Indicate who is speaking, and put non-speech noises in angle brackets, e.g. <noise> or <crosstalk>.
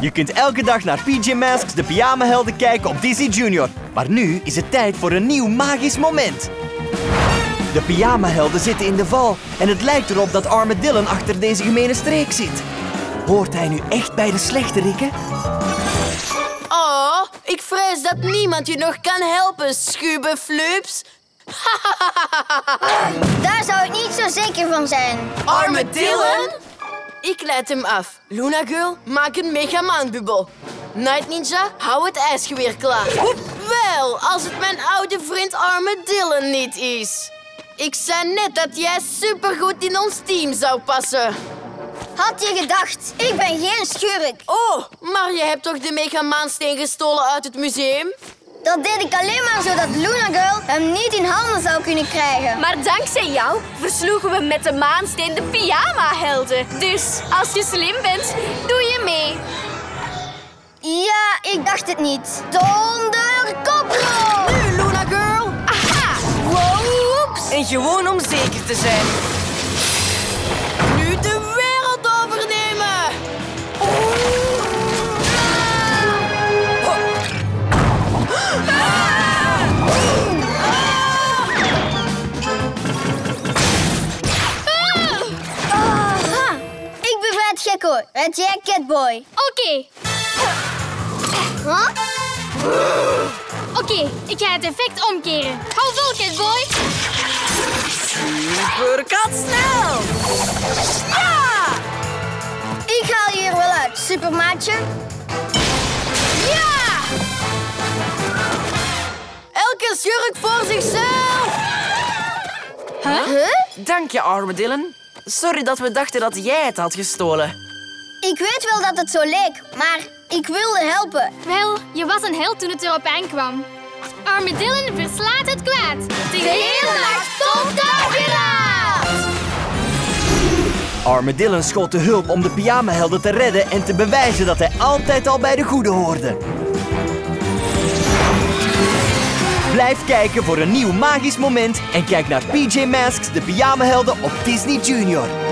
Speaker 1: Je kunt elke dag naar PJ Masks, de pyjamahelden, kijken op Disney Junior. Maar nu is het tijd voor een nieuw magisch moment. De pyjamahelden zitten in de val en het lijkt erop dat arme Dylan achter deze gemene streek zit. Hoort hij nu echt bij de slechterikken?
Speaker 2: Oh, ik vrees dat niemand je nog kan helpen, Schube Flups. <laughs>
Speaker 3: Daar zou ik niet zo zeker van zijn.
Speaker 2: Arme Dylan? Ik leid hem af. Luna Girl, maak een megamanbubbel. Night Ninja, hou het ijsgeweer klaar. Wel, als het mijn oude vriend arme Dylan niet is. Ik zei net dat jij supergoed in ons team zou passen.
Speaker 3: Had je gedacht, ik ben geen schurk.
Speaker 2: Oh, maar je hebt toch de megamaansteen gestolen uit het museum?
Speaker 3: Dat deed ik alleen maar zodat Luna Girl hem niet in handen zou kunnen krijgen.
Speaker 4: Maar dankzij jou versloegen we met de maansteen de pyjama-helden. Dus als je slim bent, doe je mee.
Speaker 3: Ja, ik dacht het niet. Donder koprol!
Speaker 2: Nu, Luna Girl.
Speaker 4: Aha!
Speaker 3: Whoops!
Speaker 5: En gewoon om zeker te zijn.
Speaker 2: Nu de
Speaker 3: Gekko. Red jij Catboy.
Speaker 4: Oké,
Speaker 3: Huh?
Speaker 4: oké. Ik ga het effect omkeren. Hou vol, Catboy.
Speaker 5: Superkat snel!
Speaker 3: Ja! Ik haal je hier wel uit, supermaatje. Ja!
Speaker 2: Elke schurk voor zichzelf.
Speaker 3: Huh?
Speaker 5: Dank je, arme Dylan. Sorry dat we dachten dat jij het had gestolen.
Speaker 3: Ik weet wel dat het zo leek, maar ik wilde helpen.
Speaker 4: Wel, je was een held toen het erop aankwam. Arme Dylan verslaat het kwaad. De hele nacht.
Speaker 1: Arme Dylan schoot de hulp om de pyjamahelden te redden en te bewijzen dat hij altijd al bij de goede hoorde. Blijf kijken voor een nieuw magisch moment en kijk naar PJ Masks, de pyjamahelden op Disney Junior.